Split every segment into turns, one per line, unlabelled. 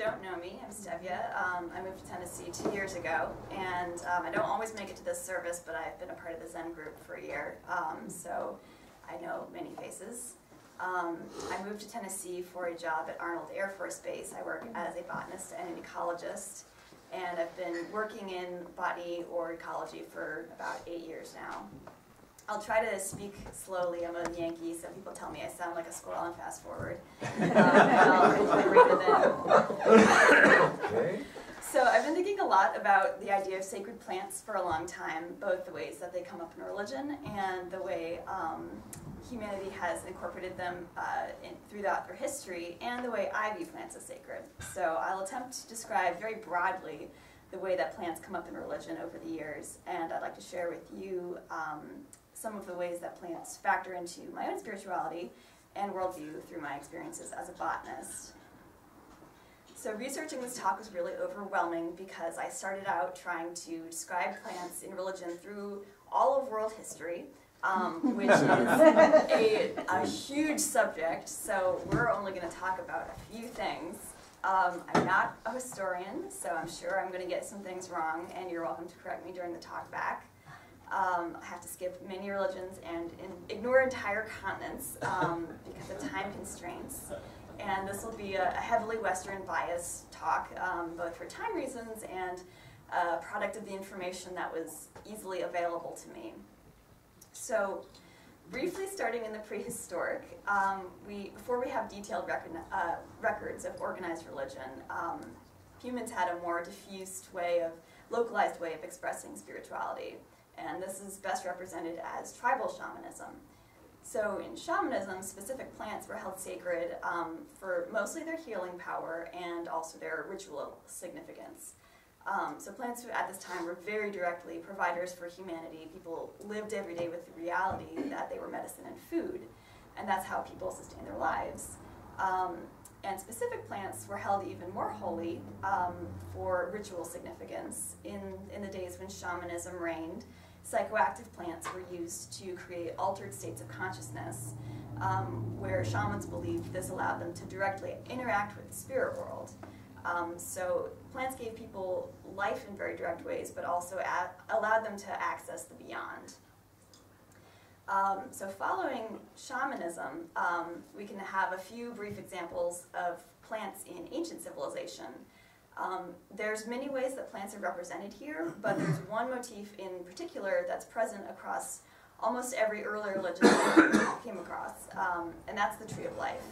don't know me, I'm Stevia. Um, I moved to Tennessee two years ago, and um, I don't always make it to this service, but I've been a part of the Zen group for a year, um, so I know many faces. Um, I moved to Tennessee for a job at Arnold Air Force Base. I work as a botanist and an ecologist, and I've been working in botany or ecology for about eight years now. I'll try to speak slowly. I'm a Yankee, so people tell me I sound like a squirrel and fast forward. Um, I'll read it
Okay.
So I've been thinking a lot about the idea of sacred plants for a long time, both the ways that they come up in religion and the way um, humanity has incorporated them uh, in, throughout their history, and the way I view plants as sacred. So I'll attempt to describe very broadly the way that plants come up in religion over the years, and I'd like to share with you um, some of the ways that plants factor into my own spirituality and worldview through my experiences as a botanist. So researching this talk was really overwhelming because I started out trying to describe plants in religion through all of world history, um, which is a, a huge subject, so we're only going to talk about a few things. Um, I'm not a historian, so I'm sure I'm going to get some things wrong, and you're welcome to correct me during the talk back. Um, I have to skip many religions and in, ignore entire continents um, because of time constraints. And this will be a, a heavily Western bias talk, um, both for time reasons and a product of the information that was easily available to me. So, briefly starting in the prehistoric, um, we, before we have detailed record, uh, records of organized religion, um, humans had a more diffused way of, localized way of expressing spirituality and this is best represented as tribal shamanism. So in shamanism, specific plants were held sacred um, for mostly their healing power and also their ritual significance. Um, so plants at this time were very directly providers for humanity. People lived every day with the reality that they were medicine and food, and that's how people sustained their lives. Um, and specific plants were held even more holy um, for ritual significance in, in the days when shamanism reigned psychoactive plants were used to create altered states of consciousness, um, where shamans believed this allowed them to directly interact with the spirit world. Um, so plants gave people life in very direct ways, but also allowed them to access the beyond. Um, so following shamanism, um, we can have a few brief examples of plants in ancient civilization. Um, there's many ways that plants are represented here, but there's one motif in particular that's present across almost every early religion that came across, um, and that's the tree of life.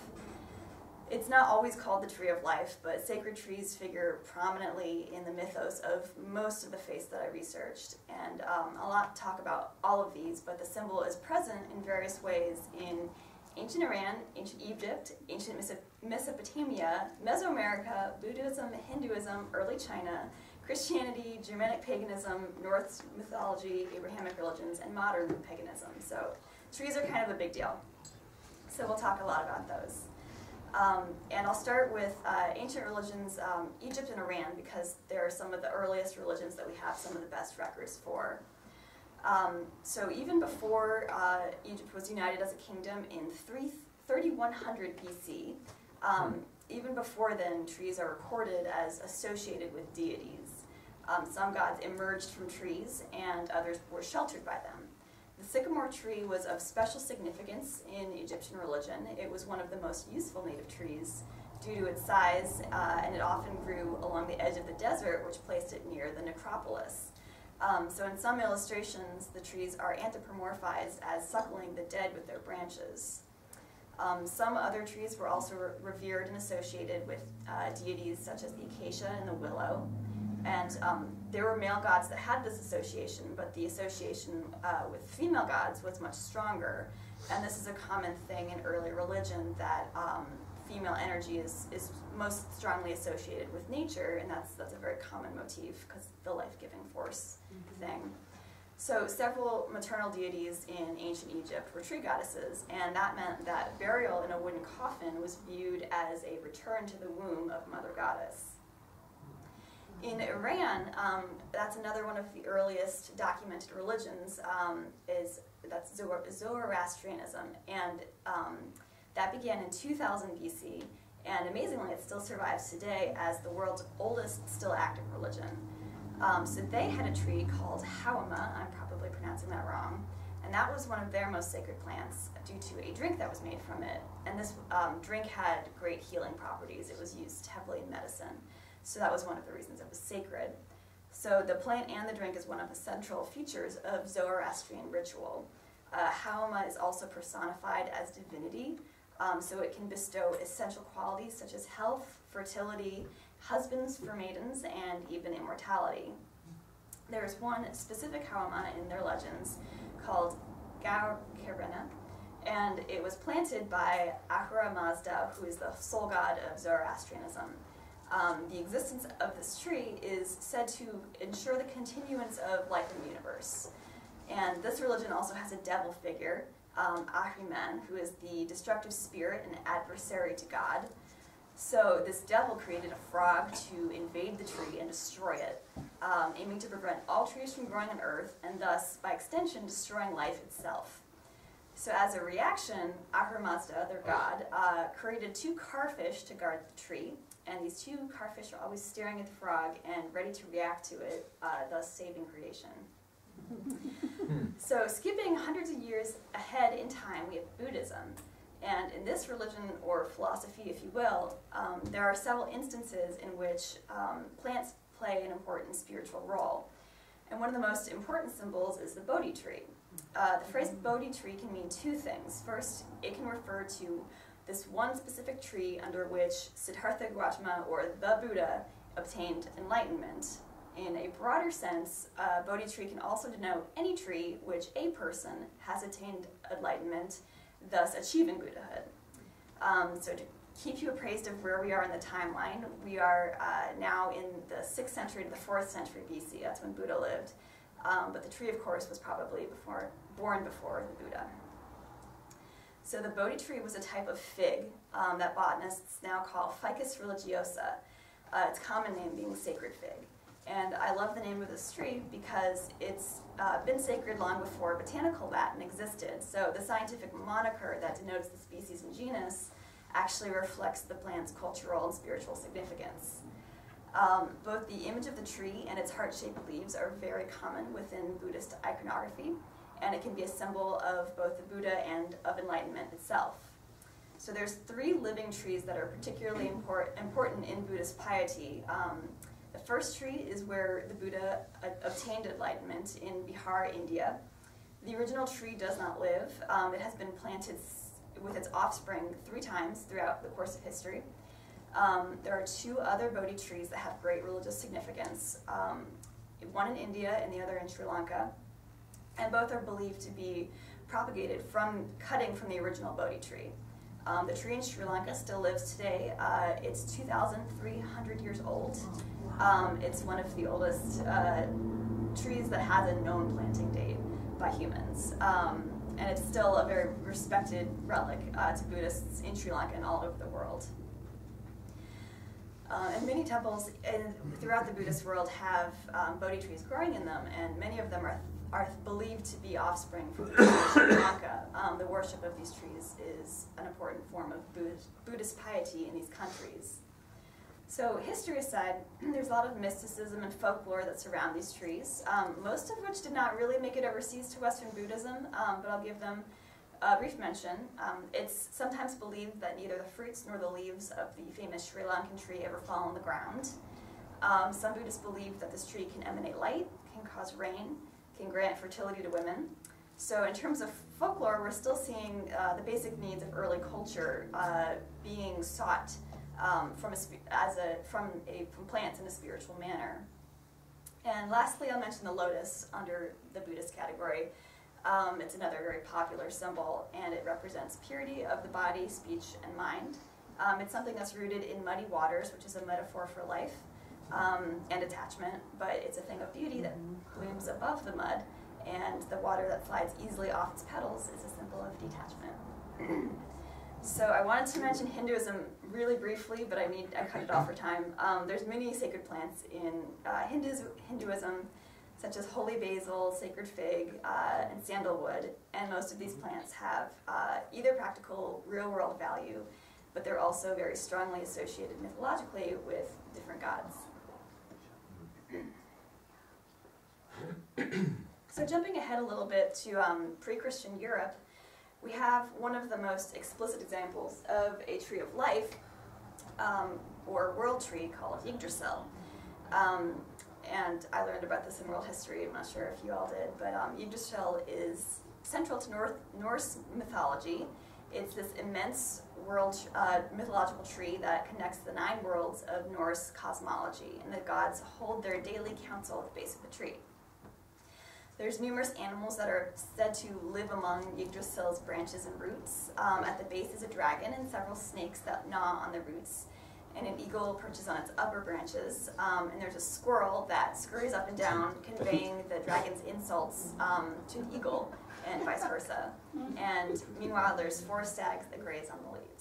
It's not always called the tree of life, but sacred trees figure prominently in the mythos of most of the faiths that I researched. And um, I'll not talk about all of these, but the symbol is present in various ways in ancient Iran, ancient Egypt, ancient Mesopotamia, Mesoamerica, Buddhism, Hinduism, early China, Christianity, Germanic paganism, Norse mythology, Abrahamic religions, and modern paganism. So trees are kind of a big deal. So we'll talk a lot about those. Um, and I'll start with uh, ancient religions, um, Egypt and Iran, because they're some of the earliest religions that we have some of the best records for. Um, so even before uh, Egypt was united as a kingdom in 3, 3100 BC, um, even before then, trees are recorded as associated with deities. Um, some gods emerged from trees, and others were sheltered by them. The sycamore tree was of special significance in Egyptian religion. It was one of the most useful native trees due to its size, uh, and it often grew along the edge of the desert, which placed it near the necropolis. Um, so in some illustrations, the trees are anthropomorphized as suckling the dead with their branches. Um, some other trees were also re revered and associated with uh, deities such as the acacia and the willow. And um, there were male gods that had this association, but the association uh, with female gods was much stronger. And this is a common thing in early religion that um, female energy is, is most strongly associated with nature, and that's, that's a very common motif because the life-giving force mm -hmm. thing. So several maternal deities in ancient Egypt were tree goddesses, and that meant that burial in a wooden coffin was viewed as a return to the womb of Mother Goddess. In Iran, um, that's another one of the earliest documented religions, um, is that's Zoroastrianism, and um, that began in 2000 BC, And amazingly, it still survives today as the world's oldest still active religion. Um, so they had a tree called Hawama, I'm probably pronouncing that wrong, and that was one of their most sacred plants due to a drink that was made from it. And this um, drink had great healing properties. It was used heavily in medicine. So that was one of the reasons it was sacred. So the plant and the drink is one of the central features of Zoroastrian ritual. Uh, Hawama is also personified as divinity, um, so it can bestow essential qualities such as health, fertility, husbands for maidens, and even immortality. There's one specific Hawama in their legends called Kirena, and it was planted by Ahura Mazda, who is the sole god of Zoroastrianism. Um, the existence of this tree is said to ensure the continuance of life in the universe. And this religion also has a devil figure, um, Ahriman, who is the destructive spirit and adversary to God. So this devil created a frog to invade the tree and destroy it, um, aiming to prevent all trees from growing on Earth, and thus, by extension, destroying life itself. So as a reaction, Ahura Mazda, their god, uh, created two Kar fish to guard the tree, and these two Kar fish are always staring at the frog and ready to react to it, uh, thus saving creation. so skipping hundreds of years ahead in time, we have Buddhism. And in this religion, or philosophy, if you will, um, there are several instances in which um, plants play an important spiritual role. And one of the most important symbols is the Bodhi tree. Uh, the phrase Bodhi tree can mean two things. First, it can refer to this one specific tree under which Siddhartha Gautama, or the Buddha, obtained enlightenment. In a broader sense, uh, Bodhi tree can also denote any tree which a person has attained enlightenment, thus achieving Buddhahood. Um, so to keep you appraised of where we are in the timeline, we are uh, now in the 6th century to the 4th century BC. That's when Buddha lived. Um, but the tree, of course, was probably before, born before the Buddha. So the Bodhi tree was a type of fig um, that botanists now call Ficus religiosa, uh, its common name being sacred fig. And I love the name of this tree because it's uh, been sacred long before botanical Latin existed. So the scientific moniker that denotes the species and genus actually reflects the plant's cultural and spiritual significance. Um, both the image of the tree and its heart-shaped leaves are very common within Buddhist iconography and it can be a symbol of both the Buddha and of enlightenment itself. So there's three living trees that are particularly import, important in Buddhist piety. Um, the first tree is where the Buddha obtained enlightenment in Bihar, India. The original tree does not live. Um, it has been planted with its offspring three times throughout the course of history. Um, there are two other Bodhi trees that have great religious significance, um, one in India and the other in Sri Lanka and both are believed to be propagated from cutting from the original Bodhi tree. Um, the tree in Sri Lanka still lives today. Uh, it's 2,300 years old. Um, it's one of the oldest uh, trees that has a known planting date by humans. Um, and it's still a very respected relic uh, to Buddhists in Sri Lanka and all over the world. Uh, and many temples in, throughout the Buddhist world have um, Bodhi trees growing in them, and many of them are are believed to be offspring from Lanka. Um, the worship of these trees is an important form of Buddhist piety in these countries. So history aside, there's a lot of mysticism and folklore that surround these trees, um, most of which did not really make it overseas to Western Buddhism, um, but I'll give them a brief mention. Um, it's sometimes believed that neither the fruits nor the leaves of the famous Sri Lankan tree ever fall on the ground. Um, some Buddhists believe that this tree can emanate light, can cause rain, can grant fertility to women. So in terms of folklore, we're still seeing uh, the basic needs of early culture uh, being sought um, from, a, as a, from, a, from plants in a spiritual manner. And lastly, I'll mention the lotus under the Buddhist category. Um, it's another very popular symbol, and it represents purity of the body, speech, and mind. Um, it's something that's rooted in muddy waters, which is a metaphor for life um, and attachment, but it's a thing of beauty that blooms above the mud, and the water that slides easily off its petals is a symbol of detachment. so I wanted to mention Hinduism really briefly, but I need I cut it off for time. Um, there's many sacred plants in uh, Hinduism, such as holy basil, sacred fig, uh, and sandalwood, and most of these plants have uh, either practical real-world value but they're also very strongly associated mythologically with different gods. so jumping ahead a little bit to um, pre-Christian Europe, we have one of the most explicit examples of a tree of life, um, or world tree, called Yggdrasil. Um, and I learned about this in world history, I'm not sure if you all did, but um, Yggdrasil is central to North, Norse mythology. It's this immense world uh, mythological tree that connects the nine worlds of Norse cosmology, and the gods hold their daily council at the base of the tree. There's numerous animals that are said to live among Yggdrasil's branches and roots. Um, at the base is a dragon and several snakes that gnaw on the roots. And an eagle perches on its upper branches. Um, and there's a squirrel that scurries up and down, conveying the dragon's insults um, to the eagle, and vice versa. And meanwhile, there's four stags that graze on the leaves.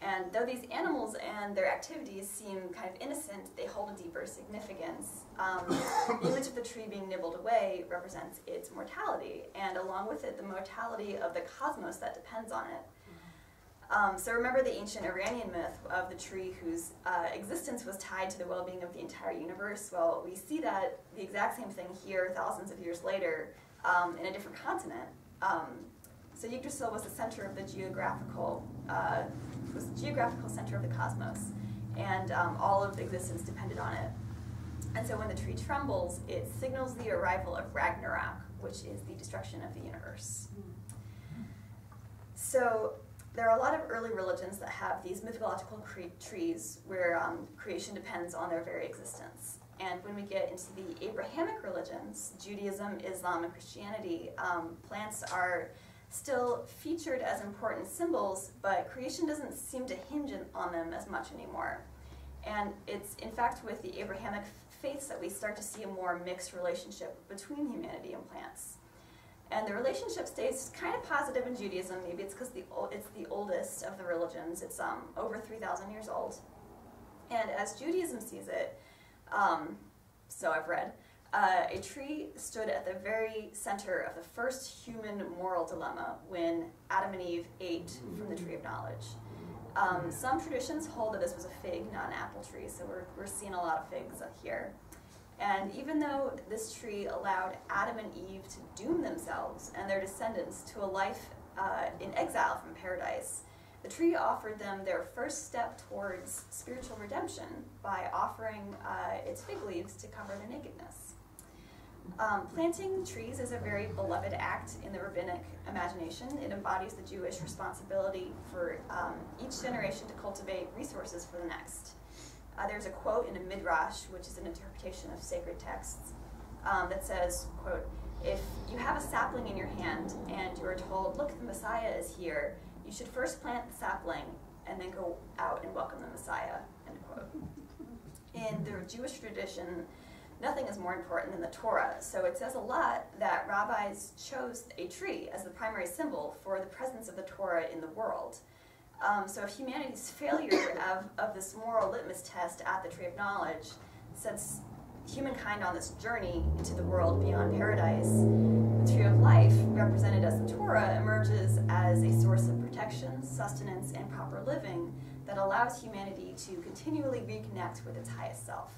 And though these animals and their activities seem kind of innocent, they hold a deeper significance. Um, the image of the tree being nibbled away represents its mortality, and along with it, the mortality of the cosmos that depends on it. Um, so remember the ancient Iranian myth of the tree whose uh, existence was tied to the well-being of the entire universe? Well, we see that the exact same thing here thousands of years later um, in a different continent. Um, so Yggdrasil was the center of the geographical uh, was the geographical center of the cosmos, and um, all of existence depended on it. And so when the tree trembles, it signals the arrival of Ragnarok, which is the destruction of the universe. So there are a lot of early religions that have these mythological trees where um, creation depends on their very existence. And when we get into the Abrahamic religions, Judaism, Islam, and Christianity, um, plants are still featured as important symbols, but creation doesn't seem to hinge on them as much anymore. And it's in fact with the Abrahamic faiths that we start to see a more mixed relationship between humanity and plants. And the relationship stays kind of positive in Judaism. Maybe it's because it's the oldest of the religions. It's um, over 3,000 years old. And as Judaism sees it, um, so I've read, uh, a tree stood at the very center of the first human moral dilemma when Adam and Eve ate from the tree of knowledge. Um, some traditions hold that this was a fig, not an apple tree, so we're, we're seeing a lot of figs up here. And even though this tree allowed Adam and Eve to doom themselves and their descendants to a life uh, in exile from paradise, the tree offered them their first step towards spiritual redemption by offering uh, its fig leaves to cover their nakedness. Um, planting trees is a very beloved act in the rabbinic imagination. It embodies the Jewish responsibility for um, each generation to cultivate resources for the next. Uh, there's a quote in a midrash, which is an interpretation of sacred texts, um, that says, quote, if you have a sapling in your hand and you are told, look, the Messiah is here, you should first plant the sapling and then go out and welcome the Messiah, end quote. In the Jewish tradition, nothing is more important than the Torah. So it says a lot that rabbis chose a tree as the primary symbol for the presence of the Torah in the world. Um, so if humanity's failure of, of this moral litmus test at the tree of knowledge sets humankind on this journey into the world beyond paradise, the tree of life, represented as the Torah, emerges as a source of protection, sustenance, and proper living that allows humanity to continually reconnect with its highest self.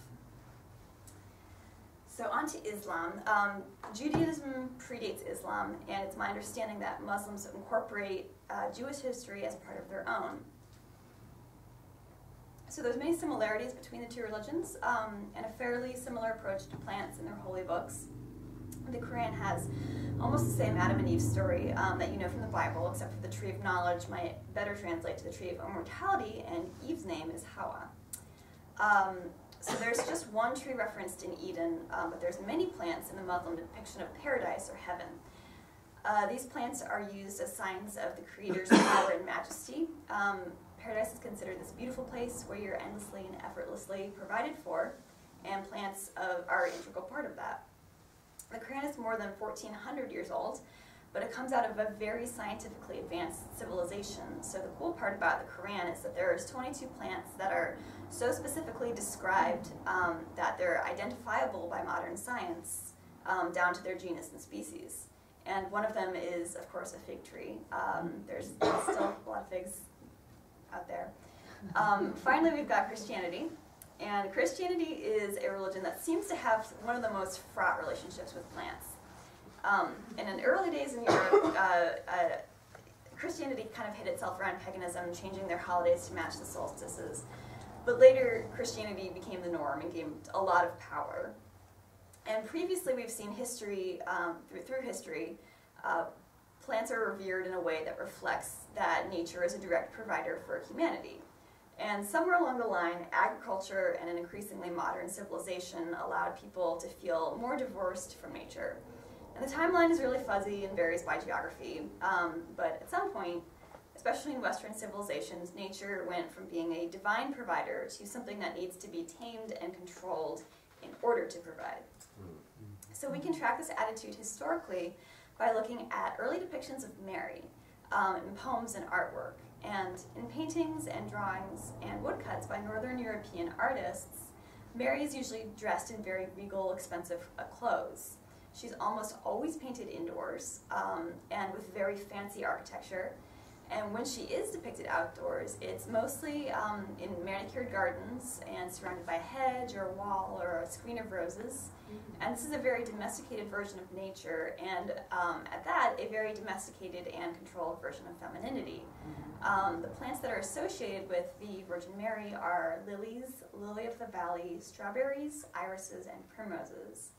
So on to Islam. Um, Judaism predates Islam, and it's my understanding that Muslims incorporate uh, Jewish history as part of their own. So there's many similarities between the two religions, um, and a fairly similar approach to plants in their holy books. The Quran has almost the same Adam and Eve story um, that you know from the Bible, except for the tree of knowledge might better translate to the tree of immortality, and Eve's name is Hawa. So there's just one tree referenced in Eden, um, but there's many plants in the Muslim depiction of paradise or heaven. Uh, these plants are used as signs of the Creator's power and majesty. Um, paradise is considered this beautiful place where you're endlessly and effortlessly provided for, and plants uh, are an integral part of that. The Quran is more than 1,400 years old, but it comes out of a very scientifically advanced civilization. So the cool part about the Quran is that there's 22 plants that are so specifically described um, that they're identifiable by modern science um, down to their genus and species. And one of them is, of course, a fig tree. Um, there's still a lot of figs out there. Um, finally, we've got Christianity. And Christianity is a religion that seems to have one of the most fraught relationships with plants. Um, and in early days in Europe, uh, uh, Christianity kind of hid itself around paganism, changing their holidays to match the solstices. But later, Christianity became the norm and gained a lot of power. And previously, we've seen history, um, through, through history, uh, plants are revered in a way that reflects that nature is a direct provider for humanity. And somewhere along the line, agriculture and an increasingly modern civilization allowed people to feel more divorced from nature. And the timeline is really fuzzy and varies by geography, um, but at some point, especially in Western civilizations, nature went from being a divine provider to something that needs to be tamed and controlled in order to provide. So we can track this attitude historically by looking at early depictions of Mary um, in poems and artwork. And in paintings and drawings and woodcuts by Northern European artists, Mary is usually dressed in very regal, expensive uh, clothes. She's almost always painted indoors um, and with very fancy architecture. And when she is depicted outdoors, it's mostly um, in manicured gardens and surrounded by a hedge or a wall or a screen of roses. Mm-hmm. And this is a very domesticated version of nature, and um, at that, a very domesticated and controlled version of femininity. Mm-hmm. Um, the plants that are associated with the Virgin Mary are lilies, lily of the valley, strawberries, irises, and primroses.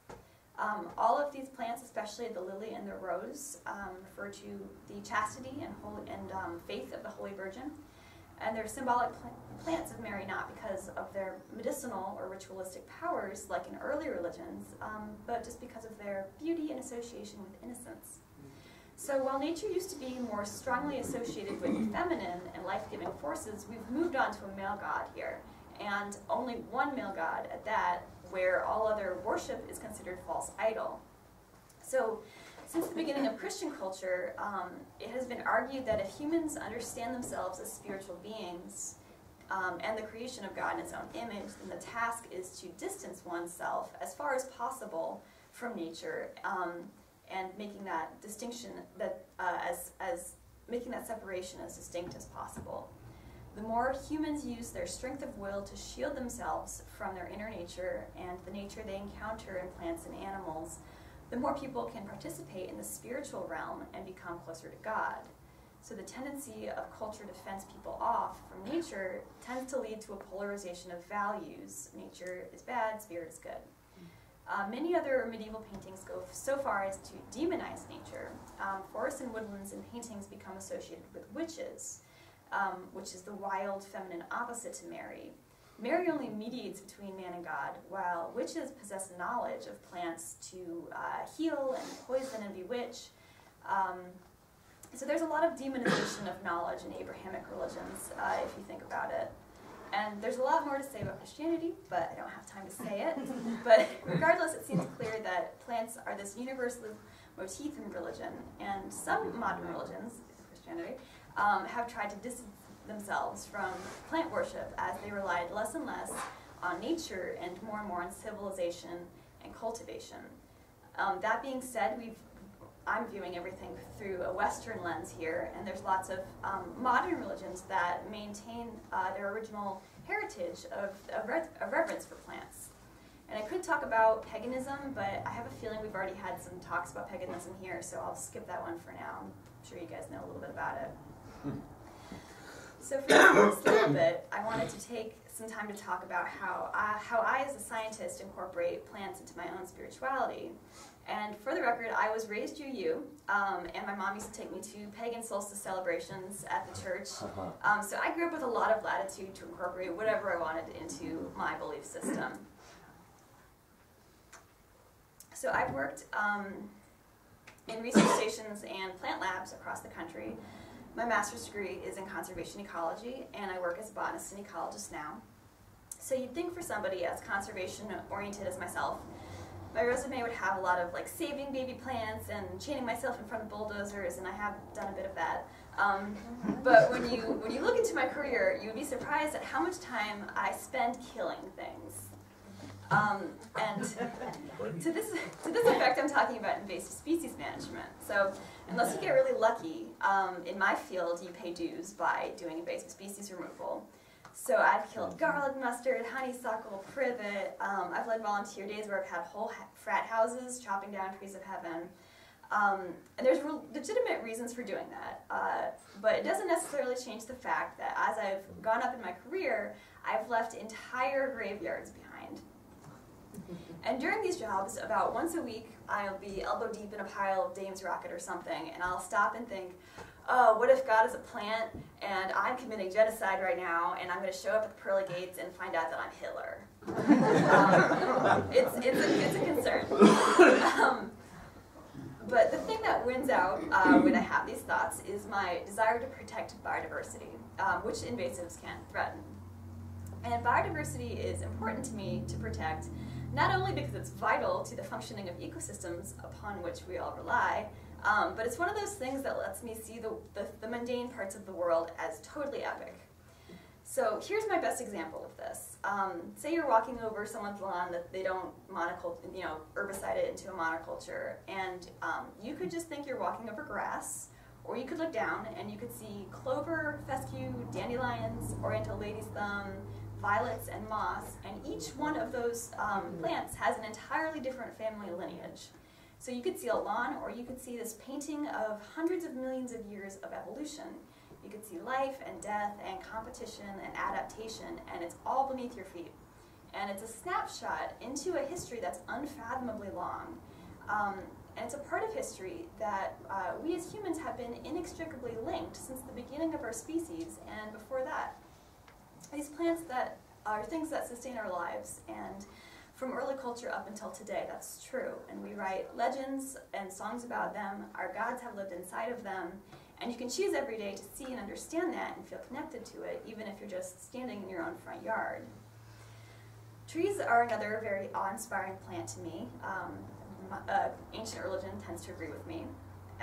Um, all of these plants, especially the lily and the rose, um, refer to the chastity and, holy, and um, faith of the Holy Virgin. And they're symbolic pl plants of Mary not because of their medicinal or ritualistic powers like in early religions, um, but just because of their beauty and association with innocence. So while nature used to be more strongly associated with feminine and life-giving forces, we've moved on to a male god here, and only one male god at that, where all other worship is considered false idol. So, since the beginning of Christian culture, um, it has been argued that if humans understand themselves as spiritual beings um, and the creation of God in its own image, then the task is to distance oneself as far as possible from nature um, and making that distinction that uh, as, as making that separation as distinct as possible. The more humans use their strength of will to shield themselves from their inner nature and the nature they encounter in plants and animals, the more people can participate in the spiritual realm and become closer to God. So the tendency of culture to fence people off from nature tends to lead to a polarization of values. Nature is bad, spirit is good. Uh, many other medieval paintings go so far as to demonize nature. Um, forests and woodlands in paintings become associated with witches um, which is the wild feminine opposite to Mary. Mary only mediates between man and God, while witches possess knowledge of plants to uh, heal and poison and bewitch. Um, so there's a lot of demonization of knowledge in Abrahamic religions, uh, if you think about it. And there's a lot more to say about Christianity, but I don't have time to say it. but regardless, it seems clear that plants are this universal motif in religion, and some modern religions, Christianity, um, have tried to distance themselves from plant worship as they relied less and less on nature and more and more on civilization and cultivation. Um, that being said, we've I'm viewing everything through a Western lens here, and there's lots of um, modern religions that maintain uh, their original heritage of, of, re of, reverence for plants. And I could talk about paganism, but I have a feeling we've already had some talks about paganism here, so I'll skip that one for now. I'm sure you guys know a little bit about it. So for this little bit, I wanted to take some time to talk about how I, how I, as a scientist, incorporate plants into my own spirituality. And for the record, I was raised UU, um, and my mom used to take me to pagan solstice celebrations at the church. Uh-huh. Um, so I grew up with a lot of latitude to incorporate whatever I wanted into my belief system. So I've worked um, in research stations and plant labs across the country. My master's degree is in conservation ecology, and I work as a botanist and ecologist now. So you'd think for somebody as conservation oriented as myself, my resume would have a lot of like saving baby plants and chaining myself in front of bulldozers, and I have done a bit of that. Um, but when you when you look into my career, you would be surprised at how much time I spend killing things. Um, and to this, to this effect, I'm talking about invasive species management. So unless you get really lucky, um, in my field, you pay dues by doing invasive species removal. So I've killed garlic mustard, honeysuckle, privet. Um, I've led volunteer days where I've had whole frat houses chopping down trees of heaven. Um, and there's legitimate reasons for doing that, uh, but it doesn't necessarily change the fact that as I've gone up in my career, I've left entire graveyards behind. And during these jobs, about once a week, I'll be elbow deep in a pile of Dame's Rocket or something, and I'll stop and think, oh, what if God is a plant and I'm committing genocide right now and I'm going to show up at the pearly gates and find out that I'm Hitler? um, it's, it's, a, it's a concern. Um, but the thing that wins out uh, when I have these thoughts is my desire to protect biodiversity, um, which invasives can threaten. And biodiversity is important to me to protect, not only because it's vital to the functioning of ecosystems upon which we all rely, um, but it's one of those things that lets me see the, the, the mundane parts of the world as totally epic. So here's my best example of this. Um, say you're walking over someone's lawn that they don't monocult, you know, herbicide it into a monoculture, and um, you could just think you're walking over grass, or you could look down and you could see clover, fescue, dandelions, oriental lady's thumb, violets, and moss, and each one of those um, plants has an entirely different family lineage. So you could see a lawn, or you could see this painting of hundreds of millions of years of evolution. You could see life and death and competition and adaptation, and it's all beneath your feet. And it's a snapshot into a history that's unfathomably long. Um, and it's a part of history that uh, we as humans have been inextricably linked since the beginning of our species and before that. These plants that are things that sustain our lives and from early culture up until today, that's true. And we write legends and songs about them. Our gods have lived inside of them. And you can choose every day to see and understand that and feel connected to it, even if you're just standing in your own front yard. Trees are another very awe-inspiring plant to me. Um, uh, ancient religion tends to agree with me.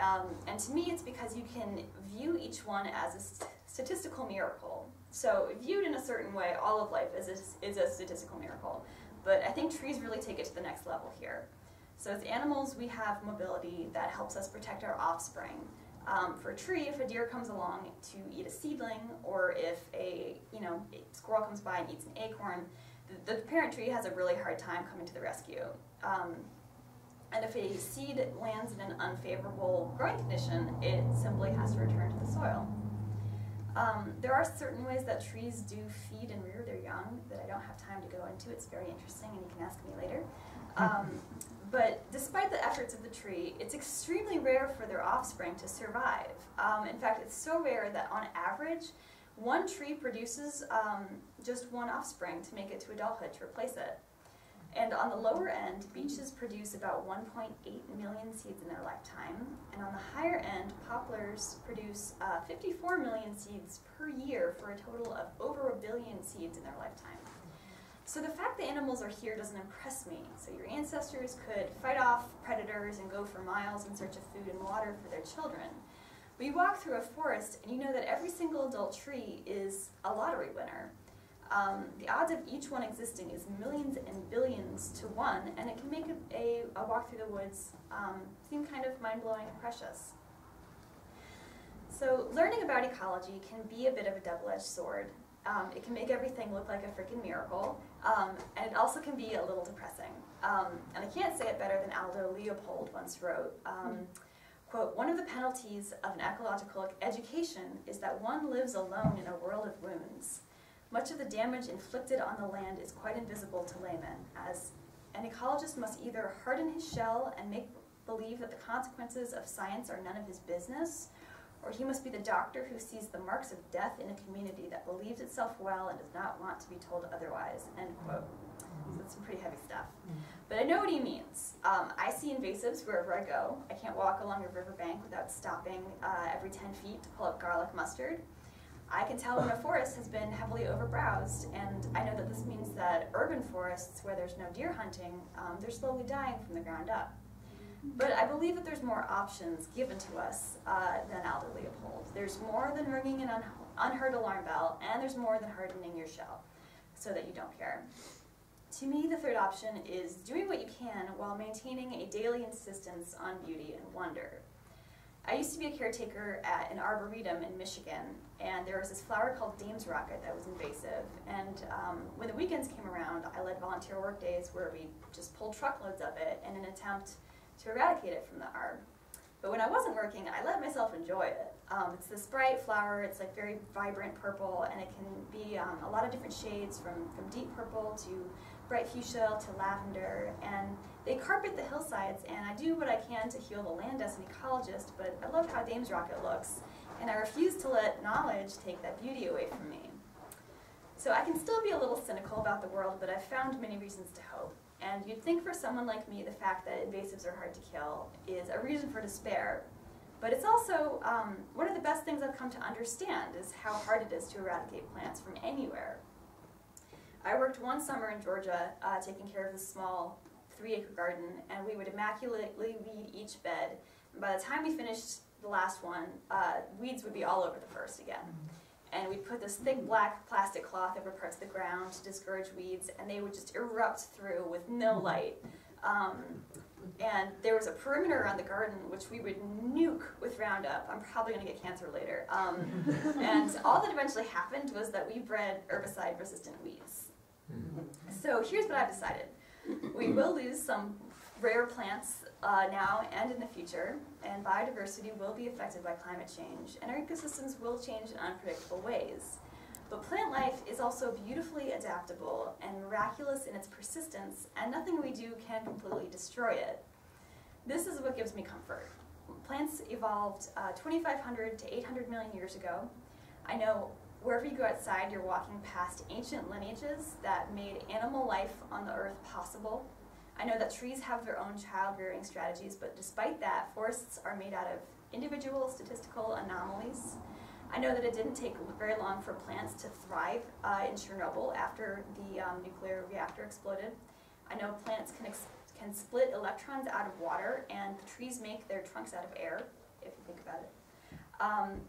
Um, and to me, it's because you can view each one as a st statistical miracle. So viewed in a certain way, all of life is a, is a statistical miracle. But I think trees really take it to the next level here. So as animals, we have mobility that helps us protect our offspring. Um, for a tree, if a deer comes along to eat a seedling, or if a you know squirrel comes by and eats an acorn, the, the parent tree has a really hard time coming to the rescue. Um, and if a seed lands in an unfavorable growing condition, it simply has to return to the soil. Um, there are certain ways that trees do feed and rear their young that I don't have time to go into. It's very interesting, and you can ask me later. Um, but despite the efforts of the tree, it's extremely rare for their offspring to survive. Um, in fact, it's so rare that on average, one tree produces um, just one offspring to make it to adulthood to replace it. And on the lower end, beeches produce about 1.8 million seeds in their lifetime. And on the higher end, poplars produce uh, 54 million seeds per year for a total of over a billion seeds in their lifetime. So the fact that animals are here doesn't impress me. So your ancestors could fight off predators and go for miles in search of food and water for their children. But you walk through a forest and you know that every single adult tree is a lottery winner. Um, the odds of each one existing is millions and billions to one, and it can make a, a, a walk through the woods um, seem kind of mind-blowing and precious. So learning about ecology can be a bit of a double-edged sword. Um, it can make everything look like a freaking miracle, um, and it also can be a little depressing. Um, and I can't say it better than Aldo Leopold once wrote, um, quote, one of the penalties of an ecological education is that one lives alone in a world of wounds. Much of the damage inflicted on the land is quite invisible to laymen, as an ecologist must either harden his shell and make believe that the consequences of science are none of his business, or he must be the doctor who sees the marks of death in a community that believes itself well and does not want to be told otherwise, end quote. So that's some pretty heavy stuff. But I know what he means. Um, I see invasives wherever I go. I can't walk along a riverbank without stopping uh, every 10 feet to pull up garlic mustard. I can tell when a forest has been heavily overbrowsed, and I know that this means that urban forests, where there's no deer hunting, um, they're slowly dying from the ground up. But I believe that there's more options given to us uh, than Aldo Leopold. There's more than ringing an un unheard alarm bell, and there's more than hardening your shell so that you don't care. To me, the third option is doing what you can while maintaining a daily insistence on beauty and wonder. I used to be a caretaker at an arboretum in Michigan, and there was this flower called Dame's Rocket that was invasive. And um, when the weekends came around, I led volunteer work days where we just pulled truckloads of it in an attempt to eradicate it from the arb. But when I wasn't working, I let myself enjoy it. Um, it's this bright flower, it's like very vibrant purple, and it can be um, a lot of different shades from, from deep purple to bright fuchsia to lavender, and they carpet the hillsides, and I do what I can to heal the land as an ecologist, but I love how Dame's Rocket looks, and I refuse to let knowledge take that beauty away from me. So I can still be a little cynical about the world, but I've found many reasons to hope. And you'd think for someone like me, the fact that invasives are hard to kill is a reason for despair. But it's also um, one of the best things I've come to understand is how hard it is to eradicate plants from anywhere. I worked one summer in Georgia uh, taking care of a small three acre garden and we would immaculately weed each bed. And by the time we finished the last one, uh, weeds would be all over the first again. And we'd put this thick black plastic cloth over parts of the ground to discourage weeds and they would just erupt through with no light. Um, and there was a perimeter around the garden which we would nuke with Roundup. I'm probably going to get cancer later. Um, and all that eventually happened was that we bred herbicide-resistant weeds. So here's what I've decided. We will lose some rare plants uh, now and in the future, and biodiversity will be affected by climate change, and our ecosystems will change in unpredictable ways. But plant life is also beautifully adaptable and miraculous in its persistence, and nothing we do can completely destroy it. This is what gives me comfort. Plants evolved uh, 2,500 to 800 million years ago. I know wherever you go outside, you're walking past ancient lineages that made animal life on the earth possible. I know that trees have their own child-rearing strategies, but despite that, forests are made out of individual statistical anomalies. I know that it didn't take very long for plants to thrive uh, in Chernobyl after the um, nuclear reactor exploded. I know plants can, can split electrons out of water, and the trees make their trunks out of air, if you think about it. Um,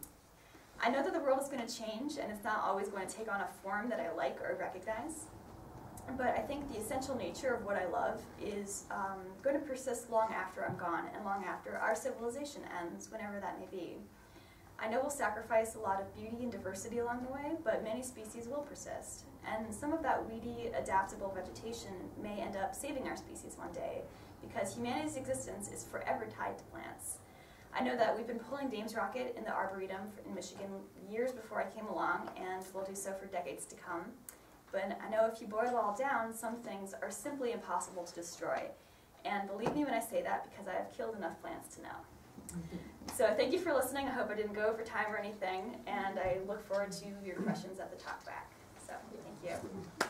I know that the world is going to change and it's not always going to take on a form that I like or recognize. But I think the essential nature of what I love is um, going to persist long after I'm gone and long after our civilization ends, whenever that may be. I know we'll sacrifice a lot of beauty and diversity along the way, but many species will persist. And some of that weedy, adaptable vegetation may end up saving our species one day, because humanity's existence is forever tied to plants. I know that we've been pulling Dame's Rocket in the Arboretum in Michigan years before I came along, and we'll do so for decades to come. But I know if you boil it all down, some things are simply impossible to destroy. And believe me when I say that, because I have killed enough plants to know. So thank you for listening. I hope I didn't go over time or anything, and I look forward to your questions at the talk back. So thank you.